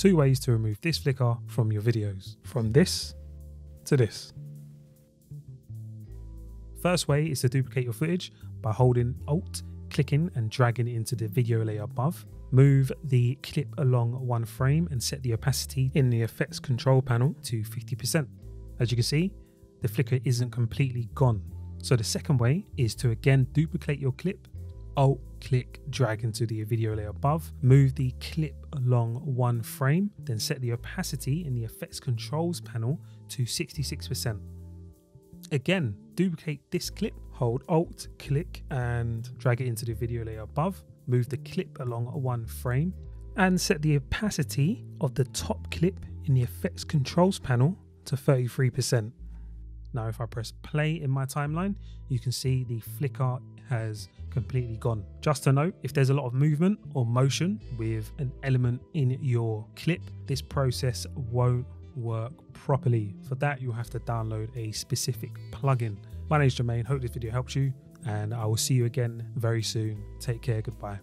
two ways to remove this flicker from your videos. From this to this. First way is to duplicate your footage by holding Alt, clicking and dragging it into the video layer above. Move the clip along one frame and set the opacity in the effects control panel to 50%. As you can see, the flicker isn't completely gone. So the second way is to again duplicate your clip, Alt click drag into the video layer above, move the clip along one frame, then set the opacity in the effects controls panel to 66%. Again, duplicate this clip, hold Alt, click and drag it into the video layer above, move the clip along one frame and set the opacity of the top clip in the effects controls panel to 33%. Now if I press play in my timeline, you can see the flicker has completely gone. Just to note, if there's a lot of movement or motion with an element in your clip, this process won't work properly. For that, you'll have to download a specific plugin. My name is Jermaine. Hope this video helps you, and I will see you again very soon. Take care. Goodbye.